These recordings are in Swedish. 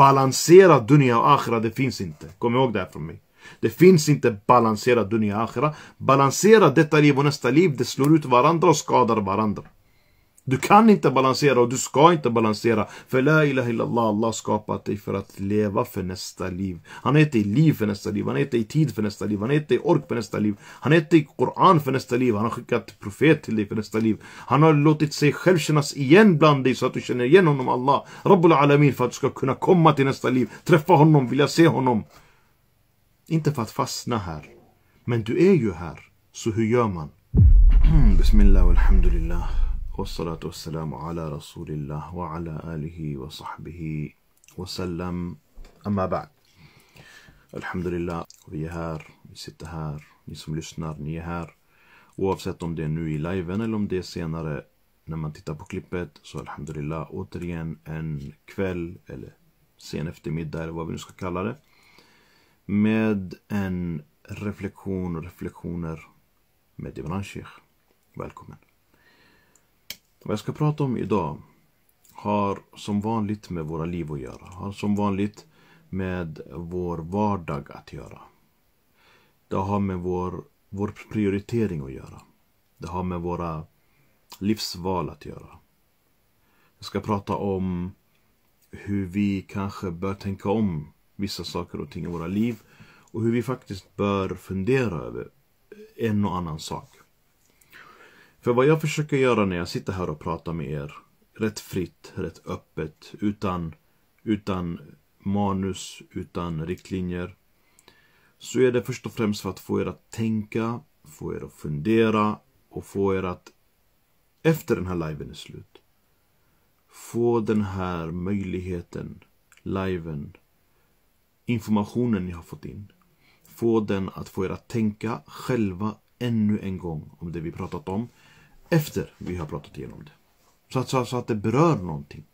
Balanserad dunya och akhira, det finns inte. Kom ihåg det här från mig. Det finns inte balanserad dunya och akhira. Balansera detta liv och nästa liv, det slår ut varandra och skadar varandra. Du kan inte balansera och du ska inte balansera. För la ilaha illallah, Allah skapat dig för att leva för nästa liv. Han har gett dig liv för nästa liv. Han har gett dig tid för nästa liv. Han har gett dig ork för nästa liv. Han har gett dig Koran för nästa liv. Han har skickat profet till dig för nästa liv. Han har låtit sig själv kännas igen bland dig så att du känner igen honom, Allah. Rabbul Alamin för att du ska kunna komma till nästa liv. Träffa honom, vilja se honom. Inte för att fastna här. Men du är ju här. Så hur gör man? Bismillah och alhamdulillah. والصلاة والسلام على رسول الله وعلى آله وصحبه وسلم أما بعد Alhamdulillah, vi är här, vi sitter här, ni som lyssnar, ni är här. Oavsett om det är nu i liven eller om det är senare när man tittar på klippet så Alhamdulillah återigen en kväll eller sen eftermiddag eller vad vi nu ska kalla det. Med en reflektion och reflektioner med Ibn Sheikh. Välkommen. Vad jag ska prata om idag har som vanligt med våra liv att göra. Har som vanligt med vår vardag att göra. Det har med vår, vår prioritering att göra. Det har med våra livsval att göra. Jag ska prata om hur vi kanske bör tänka om vissa saker och ting i våra liv och hur vi faktiskt bör fundera över en och annan sak. För vad jag försöker göra när jag sitter här och pratar med er, rätt fritt, rätt öppet, utan, utan manus, utan riktlinjer, så är det först och främst för att få er att tänka, få er att fundera och få er att efter den här liven är slut få den här möjligheten, liven, informationen ni har fått in. Få den att få er att tänka själva ännu en gång om det vi pratat om efter vi har pratat igenom det. Så att, så, så att det berör någonting.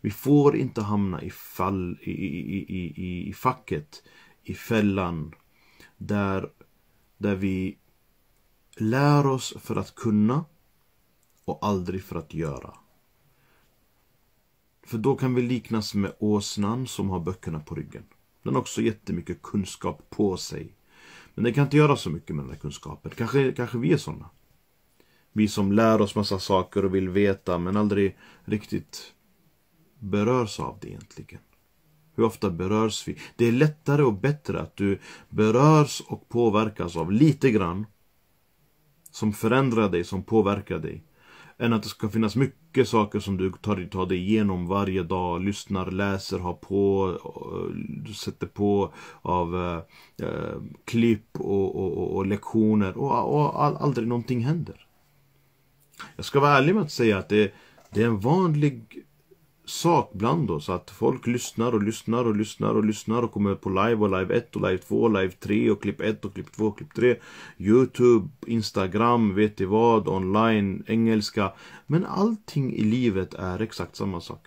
Vi får inte hamna i, fall, i, i, i, i, i facket, i fällan, där, där vi lär oss för att kunna och aldrig för att göra. För då kan vi liknas med åsnan som har böckerna på ryggen. Den har också jättemycket kunskap på sig. Men den kan inte göra så mycket med den här kunskapen. Kanske, kanske vi är sådana. Vi som lär oss massa saker och vill veta men aldrig riktigt berörs av det egentligen. Hur ofta berörs vi? Det är lättare och bättre att du berörs och påverkas av lite grann som förändrar dig, som påverkar dig. Än att det ska finnas mycket saker som du tar, tar dig igenom varje dag, lyssnar, läser, har på, du sätter på av eh, eh, klipp och, och, och, och lektioner och, och aldrig någonting händer. Jag ska vara ärlig med att säga att det, det är en vanlig sak bland oss att folk lyssnar och lyssnar och lyssnar och lyssnar och kommer på live och live 1 och live 2 och live 3 och klipp 1 och klipp 2 och klipp 3 Youtube, Instagram, vet du vad, online, engelska. Men allting i livet är exakt samma sak.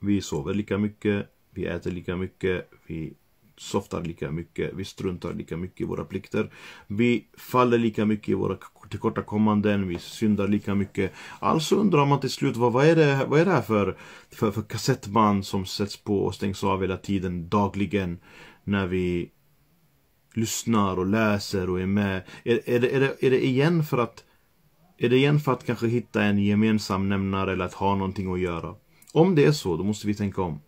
Vi sover lika mycket, vi äter lika mycket, vi softar lika mycket, vi struntar lika mycket i våra plikter. Vi faller lika mycket i våra tillkortakommanden, vi syndar lika mycket. Alltså undrar man till slut, vad, vad, är, det, vad är det här för, för, för kassettband som sätts på och stängs av hela tiden, dagligen, när vi lyssnar och läser och är med. Är, är, det, är, det, är det igen för att är det igen för att kanske hitta en gemensam nämnare eller att ha någonting att göra? Om det är så, då måste vi tänka om.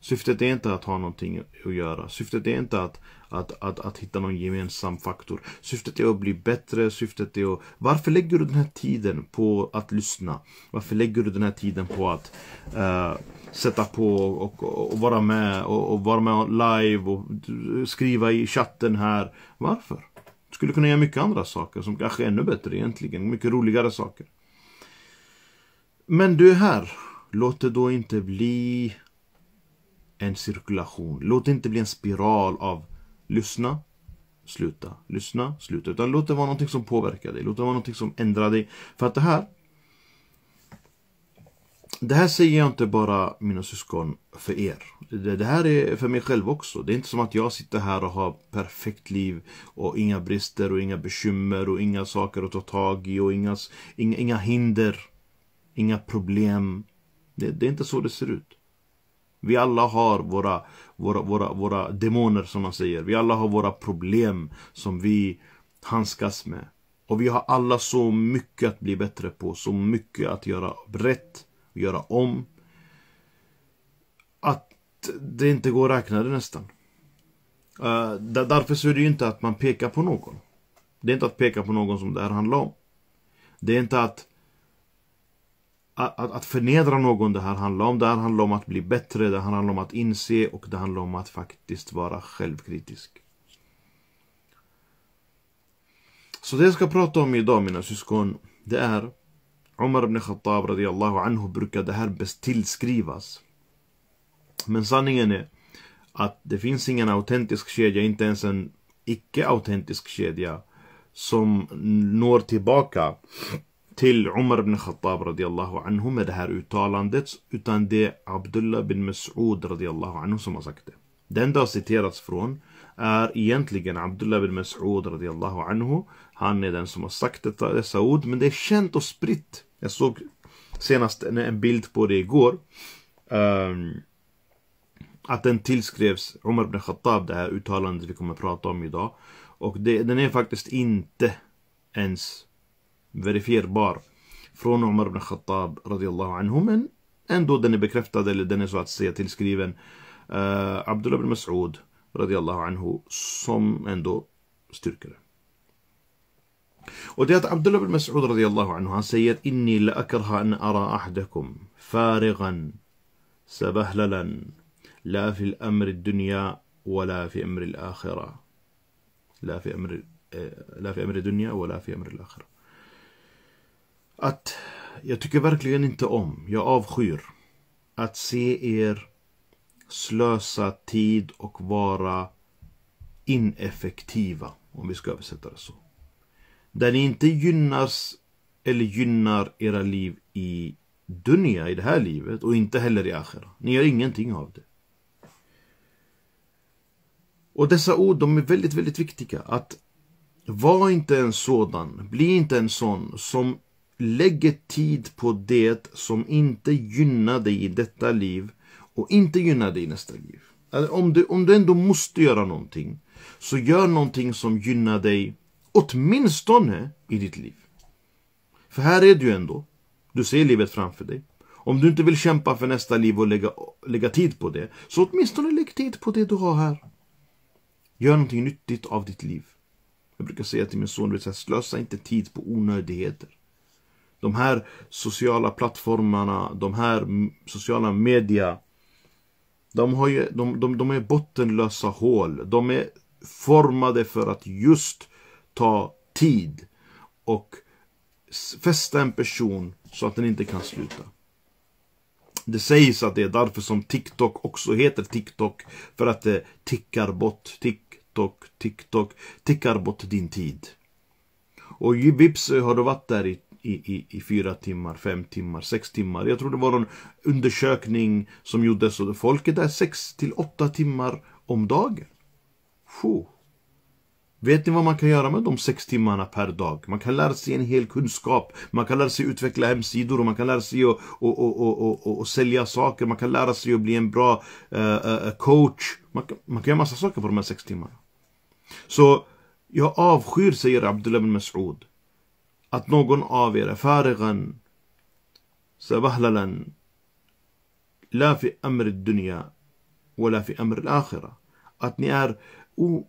Syftet är inte att ha någonting att göra. Syftet är inte att, att, att, att hitta någon gemensam faktor. Syftet är att bli bättre. Syftet är att... Varför lägger du den här tiden på att lyssna? Varför lägger du den här tiden på att uh, sätta på och, och, och vara med och, och, vara med live och skriva i chatten här? Varför? Du skulle kunna göra mycket andra saker som kanske är ännu bättre egentligen. Mycket roligare saker. Men du är här. Låt det då inte bli en cirkulation. Låt det inte bli en spiral av lyssna, sluta, lyssna, sluta. Utan låt det vara någonting som påverkar dig. Låt det vara någonting som ändrar dig. För att det här det här säger jag inte bara mina syskon för er. Det, det, här är för mig själv också. Det är inte som att jag sitter här och har perfekt liv och inga brister och inga bekymmer och inga saker att ta tag i och inga, inga, inga hinder, inga problem. Det, det är inte så det ser ut. Vi alla har våra, våra, våra, våra demoner som man säger. Vi alla har våra problem som vi handskas med. Och vi har alla så mycket att bli bättre på, så mycket att göra rätt, göra om. Att det inte går att räkna det nästan. Uh, därför så är det ju inte att man pekar på någon. Det är inte att peka på någon som det här handlar om. Det är inte att att, att förnedra någon det här handlar om. Det här handlar om att bli bättre, det handlar om att inse och det handlar om att faktiskt vara självkritisk. Så det jag ska prata om idag mina syskon, det är Omar ibn Khattab radiallahu anhu brukar det här tillskrivas. Men sanningen är att det finns ingen autentisk kedja, inte ens en icke-autentisk kedja som når tillbaka till Umar ibn Khattab radiallahu anhu med det här uttalandet utan det är Abdullah bin Mas'ud radiallahu anhu som har sagt det. Den det har citerats från är egentligen Abdullah bin Mas'ud radiallahu anhu. Han är den som har sagt detta, dessa ord men det är känt och spritt. Jag såg senast en bild på det igår. Um, att den tillskrevs Umar ibn Khattab, det här uttalandet vi kommer att prata om idag. Och det, den är faktiskt inte ens verifierbar från Umar ibn Khattab radiallahu anhu men ändå den är bekräftad eller den är så att säga tillskriven uh, Abdullah ibn Mas'ud radiallahu anhu som ändå styrker det. Och det är att Abdullah ibn Mas'ud radiallahu anhu han säger Inni la akraha an ara ahdakum farigan sabahlalan la fil amri dunya ولا في أمر الآخرة لا في أمر لا في أمر الدنيا ولا في أمر الآخرة att jag tycker verkligen inte om, jag avskyr att se er slösa tid och vara ineffektiva, om vi ska översätta det så. Där ni inte gynnas eller gynnar era liv i dunja, i det här livet, och inte heller i akhira. Ni gör ingenting av det. Och dessa ord, de är väldigt, väldigt viktiga. Att var inte en sådan, bli inte en sån som lägger tid på det som inte gynnar dig i detta liv och inte gynnar dig i nästa liv. Alltså, om du, om du ändå måste göra någonting, så gör någonting som gynnar dig åtminstone i ditt liv. För här är du ändå. Du ser livet framför dig. Om du inte vill kämpa för nästa liv och lägga, lägga tid på det, så åtminstone lägg tid på det du har här. Gör någonting nyttigt av ditt liv. Jag brukar säga till min son, slösa inte tid på onödigheter. De här sociala plattformarna, de här sociala media. De, har ju, de, de, de är bottenlösa hål. De är formade för att just ta tid och fästa en person så att den inte kan sluta. Det sägs att det är därför som TikTok också heter TikTok. För att det tickar bort, TikTok, TikTok, tickar bort din tid. Och vips har du varit där i i, i, i fyra timmar, fem timmar, sex timmar. Jag tror det var en undersökning som gjordes och folk är där sex till åtta timmar om dagen. Puh. Vet ni vad man kan göra med de sex timmarna per dag? Man kan lära sig en hel kunskap. Man kan lära sig utveckla hemsidor och man kan lära sig att och, och, och, och, sälja saker. Man kan lära sig att bli en bra uh, coach. Man kan, man kan göra massa saker på de här sex timmarna. Så jag avskyr, säger Abdullah bin Mas'ud, att någon av er är färgen sabahlalan la fi amr dunya wala fi amr al-akhirah. Att ni är o,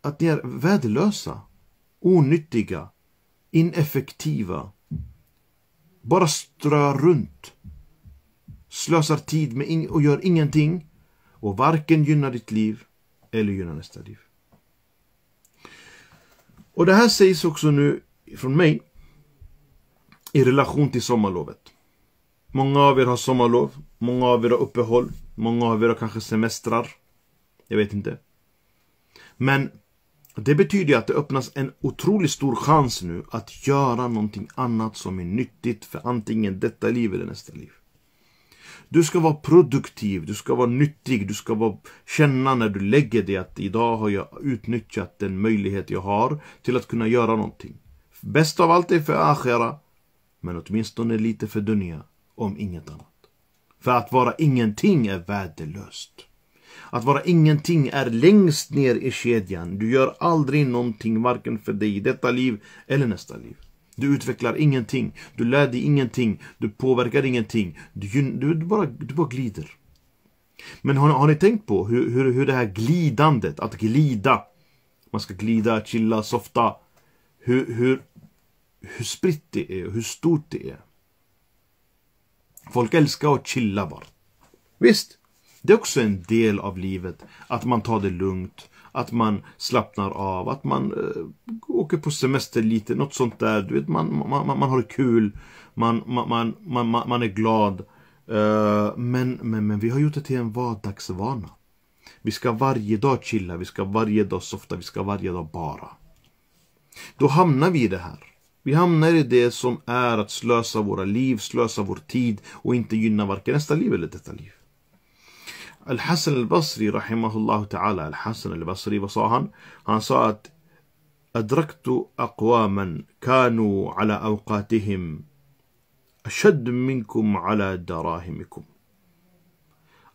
att ni är värdelösa, onyttiga, ineffektiva. Bara strör runt. Slösar tid med in och gör ingenting. Och varken gynnar ditt liv eller gynnar nästa liv. Och det här sägs också nu från mig i relation till sommarlovet. Många av er har sommarlov, många av er har uppehåll, många av er har kanske semestrar. Jag vet inte. Men det betyder att det öppnas en otroligt stor chans nu att göra någonting annat som är nyttigt för antingen detta liv eller nästa liv. Du ska vara produktiv, du ska vara nyttig, du ska vara, känna när du lägger dig att idag har jag utnyttjat den möjlighet jag har till att kunna göra någonting. Bäst av allt är för akhira, men åtminstone lite för Dunia, om inget annat. För att vara ingenting är värdelöst. Att vara ingenting är längst ner i kedjan. Du gör aldrig någonting, varken för dig i detta liv eller nästa liv. Du utvecklar ingenting, du lär dig ingenting, du påverkar ingenting. Du, du, du, bara, du bara glider. Men har, har ni tänkt på hur, hur, hur det här glidandet, att glida, man ska glida, chilla, softa, hur, hur, hur spritt det är och hur stort det är. Folk älskar att chilla bara. Visst, det är också en del av livet. Att man tar det lugnt. Att man slappnar av. Att man eh, åker på semester lite. Något sånt där. Du vet, man, man, man, man har det kul. Man, man, man, man, man är glad. Uh, men, men, men vi har gjort det till en vardagsvana. Vi ska varje dag chilla. Vi ska varje dag softa. Vi ska varje dag bara. Då hamnar vi i det här. Vi hamnar i det som är att slösa våra liv, slösa vår tid och inte gynna varken nästa liv eller detta liv. Al-Hassan al-Basri rahimahullah ta'ala, Al-Hassan al-Basri, vad sa han? Han sa att أدركت أقواما كانوا على أوقاتهم أشد منكم على دراهمكم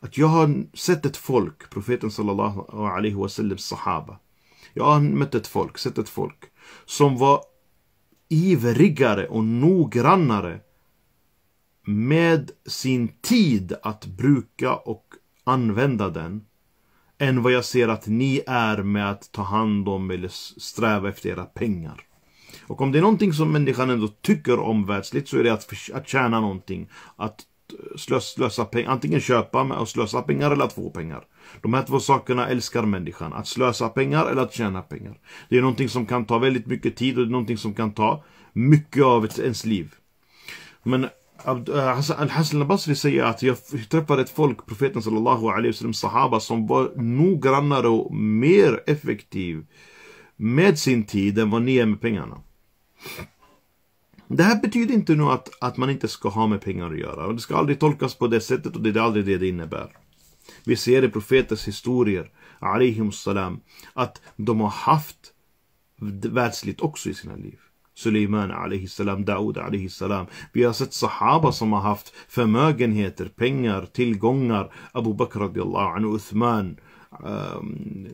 Att jag har sett ett folk, profeten sallallahu alaihi wasallam sahaba. Jag har mött ett folk, sett ett folk som var ivrigare och noggrannare med sin tid att bruka och använda den än vad jag ser att ni är med att ta hand om eller sträva efter era pengar. Och om det är någonting som människan ändå tycker om världsligt så är det att, att tjäna någonting. Att slös, slösa pengar, antingen köpa och slösa pengar eller att få pengar. De här två sakerna älskar människan. Att slösa pengar eller att tjäna pengar. Det är någonting som kan ta väldigt mycket tid och det är någonting som kan ta mycket av ens liv. Men eh, Al-Hassan al-Basri säger att jag träffade ett folk, profeten sallallahu alaihi wasallam, sahaba som var noggrannare och mer effektiv med sin tid än vad ni är med pengarna. Det här betyder inte nu att, att man inte ska ha med pengar att göra. Det ska aldrig tolkas på det sättet och det är aldrig det det innebär. Vi ser i profetens historier, salam, att de har haft världsligt också i sina liv. Suleiman alaihi salam, Daoud, alaihi salam. Vi har sett sahaba som har haft förmögenheter, pengar, tillgångar. Abu Bakr radiallahu anhu, Uthman. Um,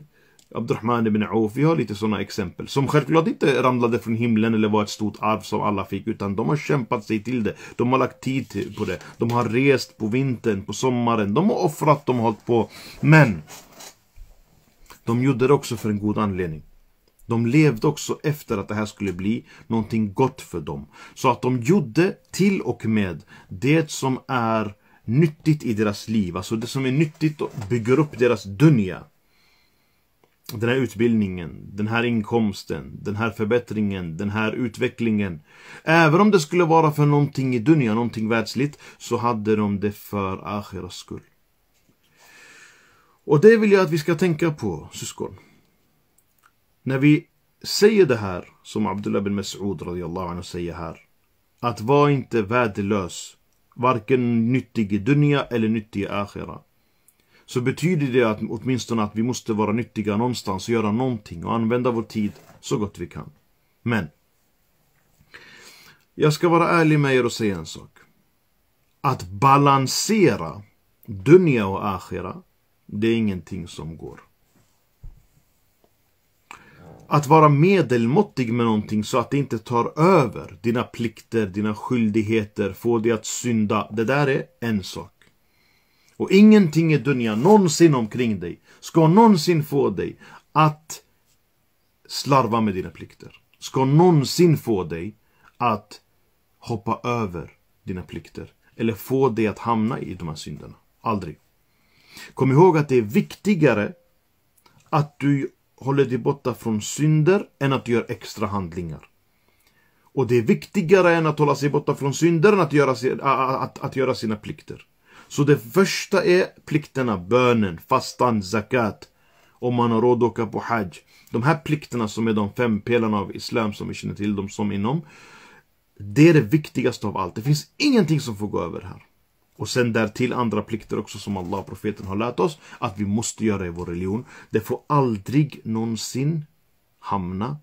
Abdurrahman ibn Auf, vi har lite sådana exempel. Som självklart inte ramlade från himlen eller var ett stort arv som alla fick. Utan de har kämpat sig till det. De har lagt tid på det. De har rest på vintern, på sommaren. De har offrat, de har hållit på. Men! De gjorde det också för en god anledning. De levde också efter att det här skulle bli någonting gott för dem. Så att de gjorde till och med det som är nyttigt i deras liv. Alltså det som är nyttigt och bygger upp deras dunja. Den här utbildningen, den här inkomsten, den här förbättringen, den här utvecklingen. Även om det skulle vara för någonting i dunja, någonting världsligt, så hade de det för Akhiras skull. Och det vill jag att vi ska tänka på, syskon. När vi säger det här, som Abdullah bin Mas'ud radiyallahu anhu säger här. Att var inte värdelös, varken nyttig i dunja eller nyttig i akhira. Så betyder det att åtminstone att vi måste vara nyttiga någonstans och göra någonting och använda vår tid så gott vi kan. Men jag ska vara ärlig med er och säga en sak. Att balansera Dunja och akhira, det är ingenting som går. Att vara medelmåttig med någonting så att det inte tar över dina plikter, dina skyldigheter, få dig att synda. Det där är en sak. Och ingenting i dunja någonsin omkring dig ska någonsin få dig att slarva med dina plikter. Ska någonsin få dig att hoppa över dina plikter. Eller få dig att hamna i de här synderna. Aldrig. Kom ihåg att det är viktigare att du håller dig borta från synder än att du gör extra handlingar. Och det är viktigare än att hålla sig borta från synder än att göra, att, att göra sina plikter. Så det första är plikterna, bönen, fastan, zakat. Om man har råd att åka på hajj. De här plikterna som är de fem pelarna av islam som vi känner till dem som inom. Det är det viktigaste av allt. Det finns ingenting som får gå över här. Och sen därtill andra plikter också som Allah och profeten har lärt oss att vi måste göra i vår religion. Det får aldrig någonsin hamna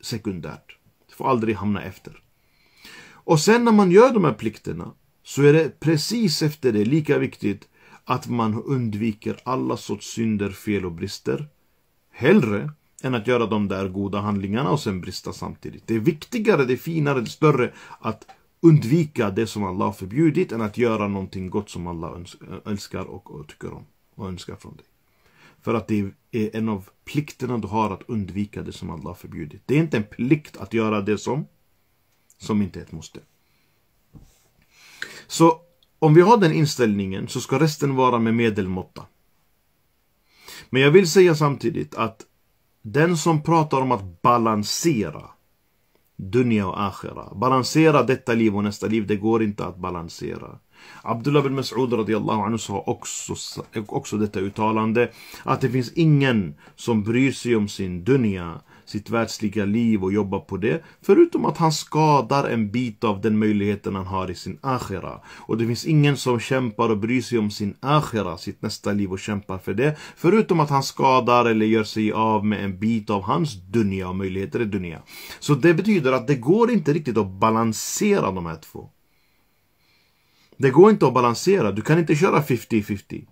sekundärt. Det får aldrig hamna efter. Och sen när man gör de här plikterna så är det precis efter det lika viktigt att man undviker alla sorts synder, fel och brister. Hellre än att göra de där goda handlingarna och sen brista samtidigt. Det är viktigare, det är finare, det är större att undvika det som Allah förbjudit än att göra någonting gott som Allah älskar och, tycker om och önskar från dig. För att det är en av plikterna du har att undvika det som Allah förbjudit. Det är inte en plikt att göra det som, som inte är ett måste. Så om vi har den inställningen så ska resten vara med medelmåtta. Men jag vill säga samtidigt att den som pratar om att balansera Dunja och akhira. Balansera detta liv och nästa liv, det går inte att balansera. Abdullah bin Mas'ud radiyallahu anhu sa också, också detta uttalande att det finns ingen som bryr sig om sin dunja sitt världsliga liv och jobba på det. Förutom att han skadar en bit av den möjligheten han har i sin akhira. Och det finns ingen som kämpar och bryr sig om sin akhira, sitt nästa liv och kämpar för det. Förutom att han skadar eller gör sig av med en bit av hans dunja och möjligheter i dunja. Så det betyder att det går inte riktigt att balansera de här två. Det går inte att balansera. Du kan inte köra 50-50.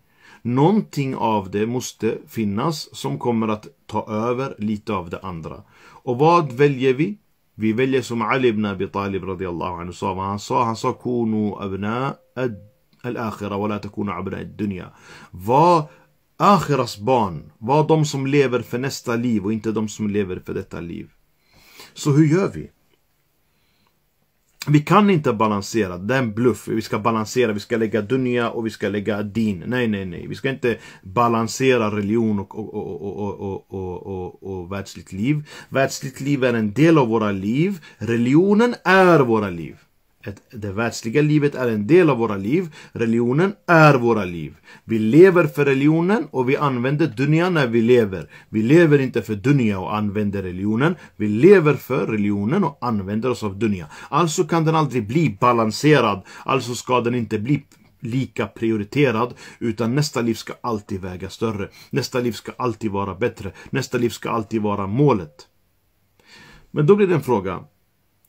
Någonting av det måste finnas som kommer att ta över lite av det andra. Och vad väljer vi? Vi väljer som Ali ibn Abi Talib radiallahu anhu sa vad han sa. Han sa kunu abna al-akhira wa la takunu abna al-dunya. Var akhiras barn. Var de som lever för nästa liv och inte de som lever för detta liv. Så hur gör vi? Vi kan inte balansera, det är en bluff. Vi ska balansera, vi ska lägga dunja och vi ska lägga din. Nej, nej, nej. Vi ska inte balansera religion och, och, och, och, och, och, och världsligt liv. Världsligt liv är en del av våra liv. Religionen är våra liv det världsliga livet är en del av våra liv. Religionen är våra liv. Vi lever för religionen och vi använder dunja när vi lever. Vi lever inte för dunja och använder religionen. Vi lever för religionen och använder oss av dunja. Alltså kan den aldrig bli balanserad. Alltså ska den inte bli lika prioriterad utan nästa liv ska alltid väga större. Nästa liv ska alltid vara bättre. Nästa liv ska alltid vara målet. Men då blir det en fråga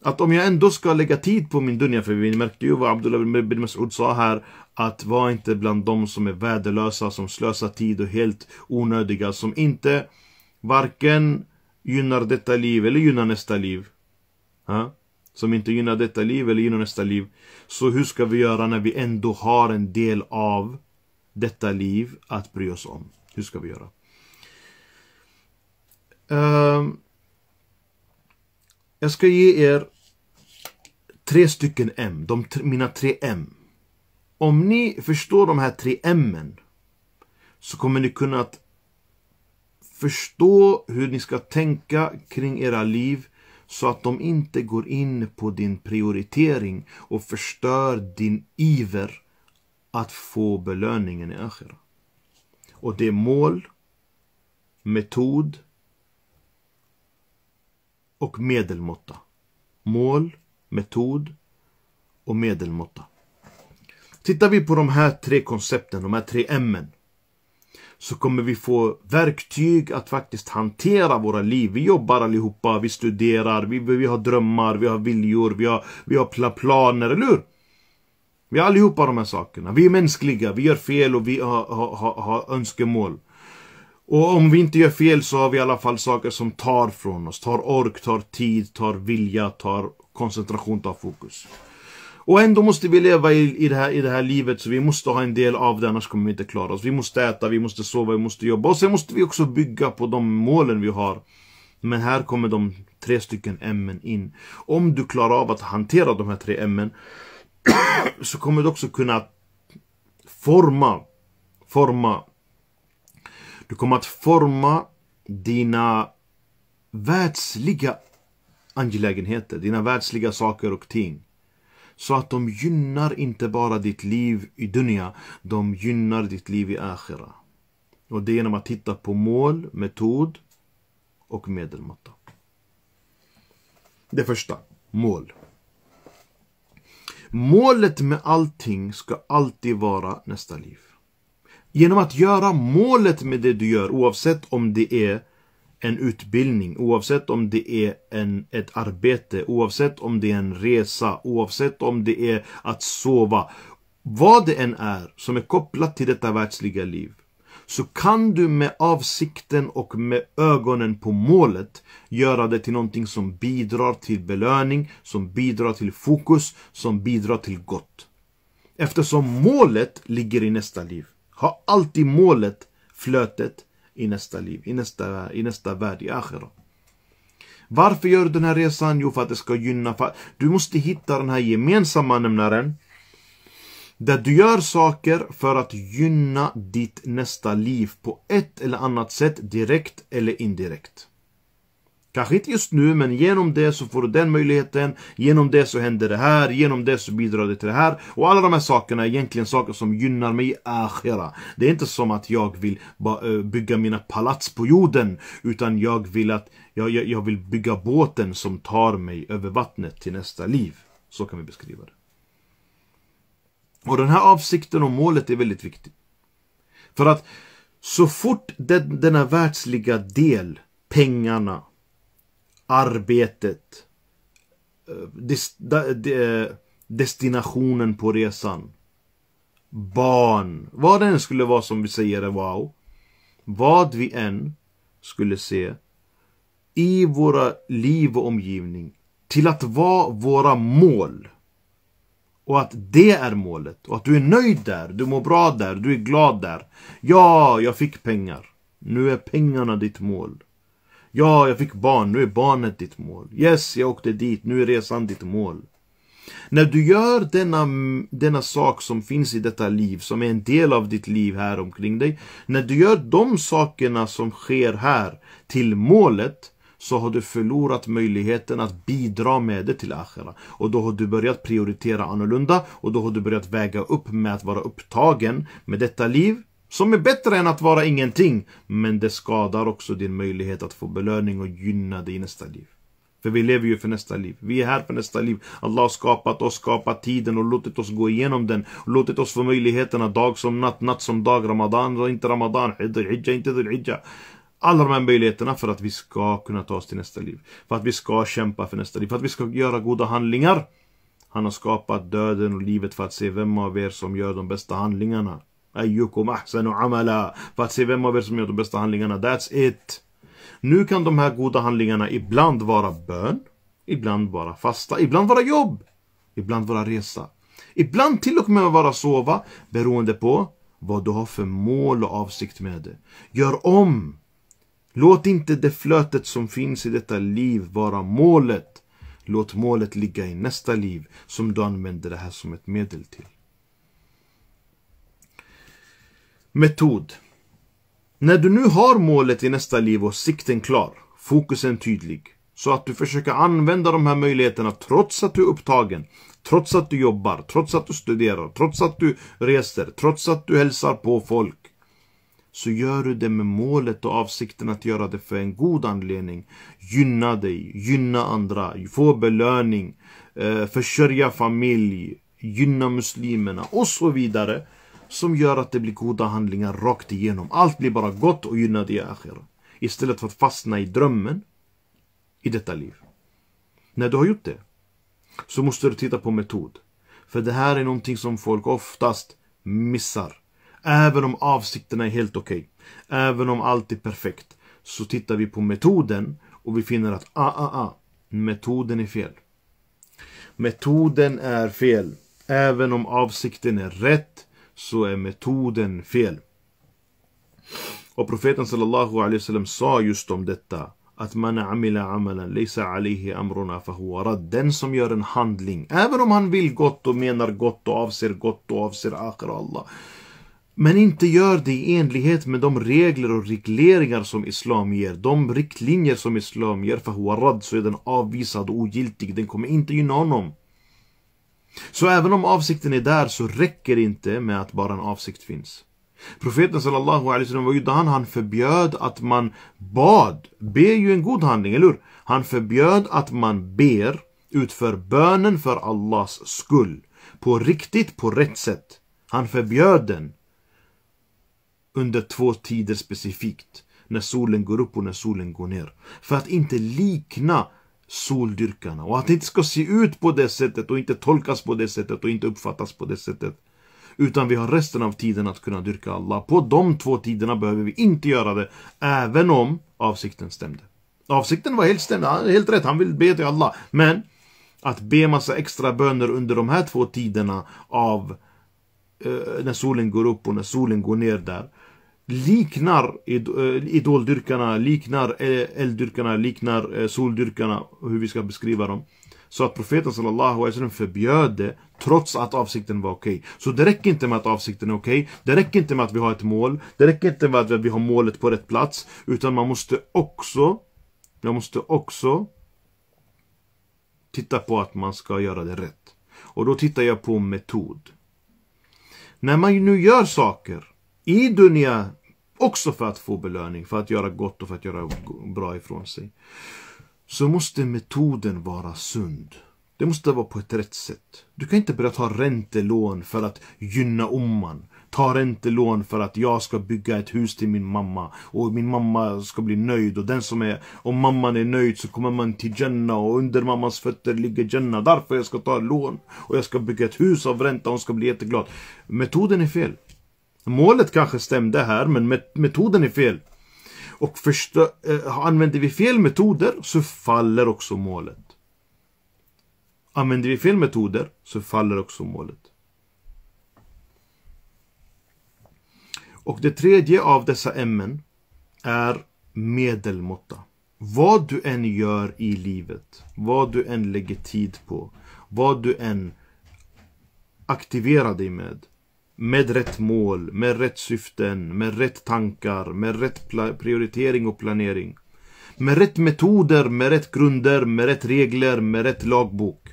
att om jag ändå ska lägga tid på min dunja, för vi märkte ju vad Abdullah bin Mas'ud sa här, att var inte bland de som är värdelösa, som slösar tid och helt onödiga, som inte varken gynnar detta liv eller gynnar nästa liv. Ha? Som inte gynnar detta liv eller gynnar nästa liv. Så hur ska vi göra när vi ändå har en del av detta liv att bry oss om? Hur ska vi göra? Uh, jag ska ge er tre stycken M, de, mina tre M. Om ni förstår de här tre M så kommer ni kunna att förstå hur ni ska tänka kring era liv så att de inte går in på din prioritering och förstör din iver att få belöningen i Akhira. Och det är mål, metod och medelmåtta. Mål, metod och medelmåtta. Tittar vi på de här tre koncepten, de här tre M'en. så kommer vi få verktyg att faktiskt hantera våra liv. Vi jobbar allihopa, vi studerar, vi, vi har drömmar, vi har viljor, vi har, vi har planer, eller hur? Vi har allihopa de här sakerna. Vi är mänskliga, vi gör fel och vi har, har, har, har önskemål. Och om vi inte gör fel så har vi i alla fall saker som tar från oss. Tar ork, tar tid, tar vilja, tar koncentration, tar fokus. Och ändå måste vi leva i, i, det här, i det här livet så vi måste ha en del av det annars kommer vi inte klara oss. Vi måste äta, vi måste sova, vi måste jobba och sen måste vi också bygga på de målen vi har. Men här kommer de tre stycken M in. Om du klarar av att hantera de här tre M så kommer du också kunna forma, forma du kommer att forma dina världsliga angelägenheter, dina världsliga saker och ting. Så att de gynnar inte bara ditt liv i dunja, de gynnar ditt liv i akhira. Och det är genom att titta på mål, metod och medelmåtta. Det första, mål. Målet med allting ska alltid vara nästa liv. Genom att göra målet med det du gör, oavsett om det är en utbildning, oavsett om det är en, ett arbete, oavsett om det är en resa, oavsett om det är att sova. Vad det än är som är kopplat till detta världsliga liv så kan du med avsikten och med ögonen på målet göra det till någonting som bidrar till belöning, som bidrar till fokus, som bidrar till gott. Eftersom målet ligger i nästa liv. Har alltid målet flötet i nästa liv, i nästa, i nästa värld, i akhira. Varför gör du den här resan? Jo, för att det ska gynna... För... Du måste hitta den här gemensamma nämnaren där du gör saker för att gynna ditt nästa liv på ett eller annat sätt, direkt eller indirekt. Kanske inte just nu, men genom det så får du den möjligheten. Genom det så händer det här, genom det så bidrar det till det här. Och alla de här sakerna är egentligen saker som gynnar mig i akhira. Det är inte som att jag vill bygga mina palats på jorden. Utan jag vill att jag, jag, jag vill bygga båten som tar mig över vattnet till nästa liv. Så kan vi beskriva det. Och den här avsikten och målet är väldigt viktigt För att så fort den, denna världsliga del, pengarna, arbetet, eh, eh, destinationen på resan, barn, vad det än skulle vara som vi säger är wow. Vad vi än skulle se i våra liv och omgivning till att vara våra mål och att det är målet. Och att du är nöjd där, du mår bra där, du är glad där. Ja, jag fick pengar. Nu är pengarna ditt mål. Ja, jag fick barn, nu är barnet ditt mål. Yes, jag åkte dit, nu är resan ditt mål. När du gör denna, denna sak som finns i detta liv, som är en del av ditt liv här omkring dig. När du gör de sakerna som sker här till målet, så har du förlorat möjligheten att bidra med det till akhira. Och då har du börjat prioritera annorlunda och då har du börjat väga upp med att vara upptagen med detta liv som är bättre än att vara ingenting. Men det skadar också din möjlighet att få belöning och gynna dig i nästa liv. För vi lever ju för nästa liv. Vi är här för nästa liv. Allah har skapat oss, skapat tiden och låtit oss gå igenom den. Och låtit oss få möjligheterna dag som natt, natt som dag, Ramadan och inte Ramadan, Hijja, inte Hijja alla de här möjligheterna för att vi ska kunna ta oss till nästa liv. För att vi ska kämpa för nästa liv. För att vi ska göra goda handlingar. Han har skapat döden och livet för att se vem av er som gör de bästa handlingarna. Ayyukum ahsanu amala. För att se vem av er som gör de bästa handlingarna. That's it. Nu kan de här goda handlingarna ibland vara bön. Ibland vara fasta. Ibland vara jobb. Ibland vara resa. Ibland till och med vara sova. Beroende på vad du har för mål och avsikt med det. Gör om Låt inte det flötet som finns i detta liv vara målet. Låt målet ligga i nästa liv som du använder det här som ett medel till. Metod. När du nu har målet i nästa liv och sikten klar, fokusen tydlig, så att du försöker använda de här möjligheterna trots att du är upptagen, trots att du jobbar, trots att du studerar, trots att du reser, trots att du hälsar på folk så gör du det med målet och avsikten att göra det för en god anledning. Gynna dig, gynna andra, få belöning, eh, försörja familj, gynna muslimerna och så vidare. Som gör att det blir goda handlingar rakt igenom. Allt blir bara gott och gynnat i akhira. Istället för att fastna i drömmen i detta liv. När du har gjort det så måste du titta på metod. För det här är någonting som folk oftast missar. Även om avsikterna är helt okej. Okay. Även om allt är perfekt. Så tittar vi på metoden och vi finner att ah, ah, ah. Metoden är fel. Metoden är fel. Även om avsikten är rätt så är metoden fel. Och profeten sallallahu alaihi wasallam sa just om detta att man amila amalan laysa alayhi amruna fahuwa rad. Den som gör en handling, även om han vill gott och menar gott och avser gott och avser akhir Allah men inte gör det i enlighet med de regler och regleringar som Islam ger. De riktlinjer som Islam ger för så är den avvisad och ogiltig. Den kommer inte gynna honom. Så även om avsikten är där så räcker det inte med att bara en avsikt finns. Profeten sallallahu alaihi wasallam, vad gjorde han? Han förbjöd att man bad. Be är ju en god handling, eller hur? Han förbjöd att man ber, utför bönen för Allahs skull. På riktigt, på rätt sätt. Han förbjöd den under två tider specifikt. när solen går upp och när solen går ner. För att inte likna soldyrkarna och att det inte ska se ut på det sättet och inte tolkas på det sättet och inte uppfattas på det sättet. Utan vi har resten av tiden att kunna dyrka Allah. På de två tiderna behöver vi inte göra det, även om avsikten stämde. Avsikten var helt, stämd, helt rätt, han vill be till Allah. Men att be massa extra böner under de här två tiderna av eh, när solen går upp och när solen går ner där liknar eh, idoldyrkarna, liknar elddyrkarna, liknar soldyrkarna soldyrkarna, hur vi ska beskriva dem. Så att profeten sallallahu alaihi wasallam förbjöd det trots att avsikten var okej. Okay. Så det räcker inte med att avsikten är okej. Okay. Det räcker inte med att vi har ett mål. Det räcker inte med att vi har målet på rätt plats. Utan man måste också, man måste också titta på att man ska göra det rätt. Och då tittar jag på metod. När man nu gör saker i Dunja, också för att få belöning, för att göra gott och för att göra bra ifrån sig. Så måste metoden vara sund. Det måste vara på ett rätt sätt. Du kan inte börja ta räntelån för att gynna Oman. Ta räntelån för att jag ska bygga ett hus till min mamma. Och min mamma ska bli nöjd. Och den som är, om mamman är nöjd så kommer man till Jannah. Och under mammas fötter ligger Jannah. Därför jag ska ta lån. Och jag ska bygga ett hus av ränta. Och hon ska bli jätteglad. Metoden är fel. Målet kanske stämde här, men metoden är fel. Och förstö äh, eh, använder vi fel metoder så faller också målet. Använder vi fel metoder så faller också målet. Och det tredje av dessa ämnen är medelmåtta. Vad du än gör i livet, vad du än lägger tid på, vad du än aktiverar dig med med rätt mål, med rätt syften, med rätt tankar, med rätt prioritering och planering. Med rätt metoder, med rätt grunder, med rätt regler, med rätt lagbok.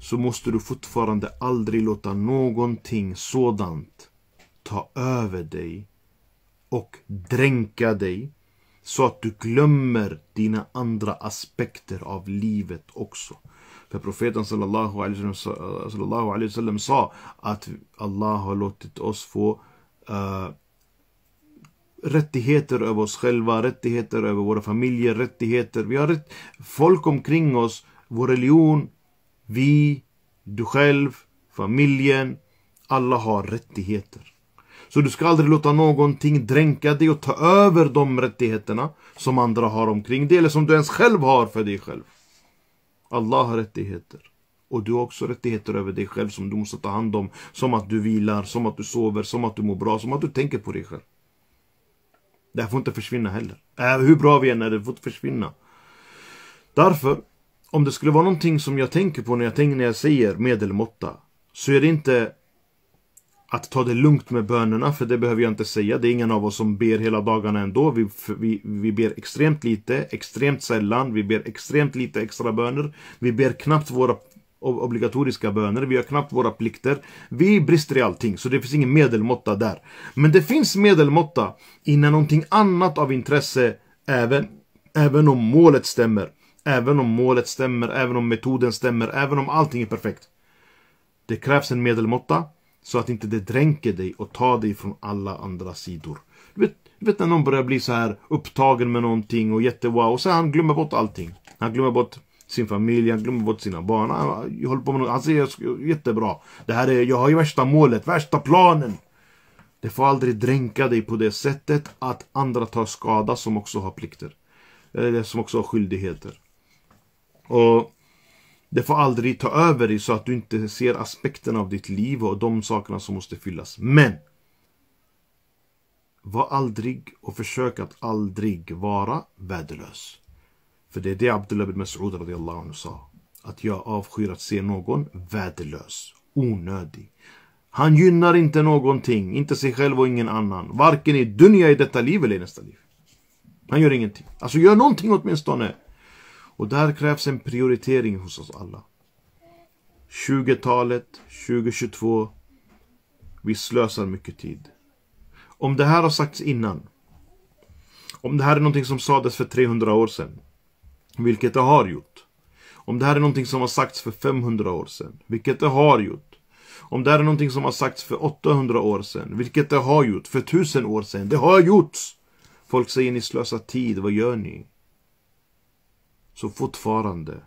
Så måste du fortfarande aldrig låta någonting sådant ta över dig och dränka dig så att du glömmer dina andra aspekter av livet också. För profeten sallallahu alaihi wasallam sa att Allah har låtit oss få uh, rättigheter över oss själva, rättigheter över våra familjer, rättigheter. Vi har rätt, folk omkring oss, vår religion, vi, du själv, familjen. Alla har rättigheter. Så du ska aldrig låta någonting dränka dig och ta över de rättigheterna som andra har omkring dig eller som du ens själv har för dig själv. Allah har rättigheter. Och du har också rättigheter över dig själv som du måste ta hand om. Som att du vilar, som att du sover, som att du mår bra, som att du tänker på dig själv. Det här får inte försvinna heller. Äh, hur bra vi än är, det får inte försvinna. Därför, om det skulle vara någonting som jag tänker på när jag, tänker, när jag säger medelmåtta. Så är det inte att ta det lugnt med bönerna, för det behöver jag inte säga. Det är ingen av oss som ber hela dagarna ändå. Vi, vi, vi ber extremt lite, extremt sällan. Vi ber extremt lite extra böner. Vi ber knappt våra obligatoriska böner. Vi har knappt våra plikter. Vi brister i allting, så det finns ingen medelmåtta där. Men det finns medelmåtta innan någonting annat av intresse, även, även om målet stämmer. Även om målet stämmer, även om metoden stämmer, även om allting är perfekt. Det krävs en medelmåtta. Så att inte det dränker dig och tar dig från alla andra sidor. Du vet, du vet när någon börjar bli så här upptagen med någonting och jättewow och så han glömmer bort allting. Han glömmer bort sin familj, han glömmer bort sina barn. Han, håller på med något, han säger jättebra. Det här är, jag har ju värsta målet, värsta planen. Det får aldrig dränka dig på det sättet att andra tar skada som också har plikter. Eller som också har skyldigheter. Och det får aldrig ta över dig så att du inte ser aspekterna av ditt liv och de sakerna som måste fyllas. Men! Var aldrig och försök att aldrig vara värdelös. För det är det Abdullah bin Mas'ud radiallahu anhu sa. Att jag avskyr att se någon värdelös, onödig. Han gynnar inte någonting, inte sig själv och ingen annan. Varken i dunja i detta liv eller i nästa liv. Han gör ingenting. Alltså gör någonting åtminstone. Och där krävs en prioritering hos oss alla. 20-talet, 2022. Vi slösar mycket tid. Om det här har sagts innan. Om det här är någonting som sades för 300 år sedan. Vilket det har gjort. Om det här är någonting som har sagts för 500 år sedan. Vilket det har gjort. Om det här är någonting som har sagts för 800 år sedan. Vilket det har gjort. För 1000 år sedan. Det har gjorts. Folk säger ni slösar tid, vad gör ni? Så fortfarande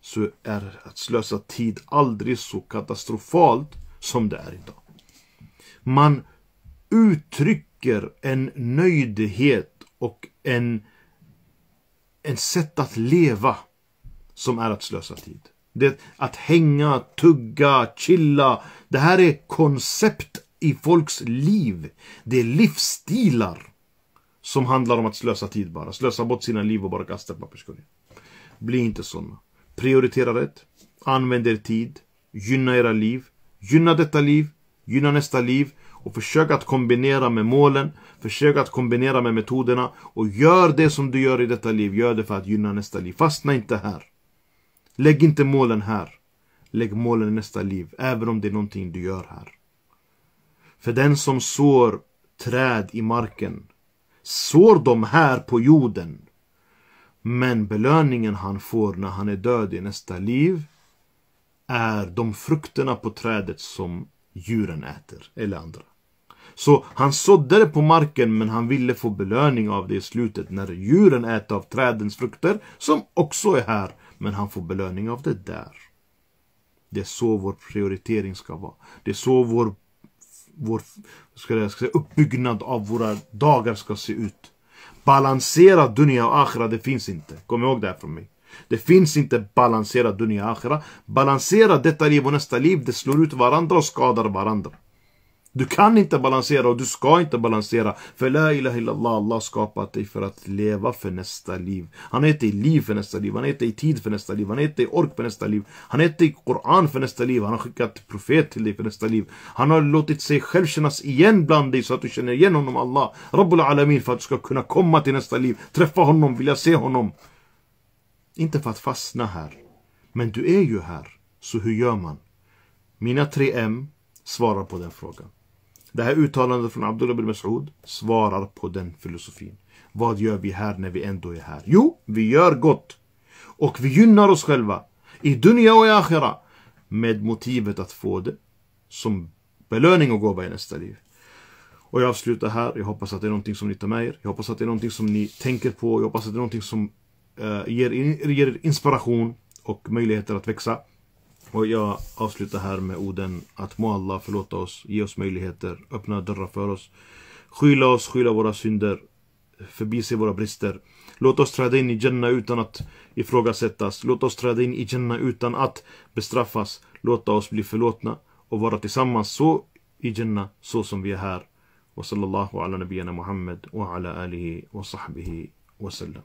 så är att slösa tid aldrig så katastrofalt som det är idag. Man uttrycker en nöjdhet och en, en sätt att leva som är att slösa tid. Det att hänga, tugga, chilla. Det här är koncept i folks liv. Det är livsstilar som handlar om att slösa tid bara. Slösa bort sina liv och bara kasta papperskorgen. Bli inte sådana. Prioritera rätt. Använd er tid. Gynna era liv. Gynna detta liv. Gynna nästa liv. Och försök att kombinera med målen. Försök att kombinera med metoderna. Och gör det som du gör i detta liv. Gör det för att gynna nästa liv. Fastna inte här. Lägg inte målen här. Lägg målen i nästa liv. Även om det är någonting du gör här. För den som sår träd i marken sår de här på jorden. Men belöningen han får när han är död i nästa liv är de frukterna på trädet som djuren äter, eller andra. Så han sådde det på marken men han ville få belöning av det i slutet när djuren äter av trädens frukter som också är här. Men han får belöning av det där. Det är så vår prioritering ska vara. Det är så vår vår ska jag säga, uppbyggnad av våra dagar ska se ut. Balanserad dunja och akhira, det finns inte. Kom ihåg det här från mig. Det finns inte balanserad dunja och akhira. Balansera detta liv och nästa liv, det slår ut varandra och skadar varandra. Du kan inte balansera och du ska inte balansera. För la ilaha illallah, Allah skapat dig för att leva för nästa liv. Han har gett dig liv för nästa liv. Han har gett dig tid för nästa liv. Han har gett dig ork för nästa liv. Han har gett dig Koran för nästa liv. Han har skickat profet till dig för nästa liv. Han har låtit sig själv kännas igen bland dig så att du känner igen honom, Allah. Rabbul Alamin för att du ska kunna komma till nästa liv. Träffa honom, vilja se honom. Inte för att fastna här. Men du är ju här. Så hur gör man? Mina tre M svarar på den frågan. Det här uttalandet från Abdullah bin Mas'ud svarar på den filosofin. Vad gör vi här när vi ändå är här? Jo, vi gör gott. Och vi gynnar oss själva. I dunya och i akhira. Med motivet att få det som belöning och gåva i nästa liv. Och jag avslutar här. Jag hoppas att det är någonting som ni tar med er. Jag hoppas att det är någonting som ni tänker på. Jag hoppas att det är någonting som uh, ger, ger inspiration och möjligheter att växa. Och jag avslutar här med orden att må Allah förlåta oss, ge oss möjligheter, öppna dörrar för oss. Skyla oss, skyla våra synder, förbise våra brister. Låt oss träda in i Jannah utan att ifrågasättas. Låt oss träda in i Jannah utan att bestraffas. Låta oss bli förlåtna och vara tillsammans så i Jannah, så som vi är här. وصلى الله على نبينا محمد وعلى آله وصحبه وسلم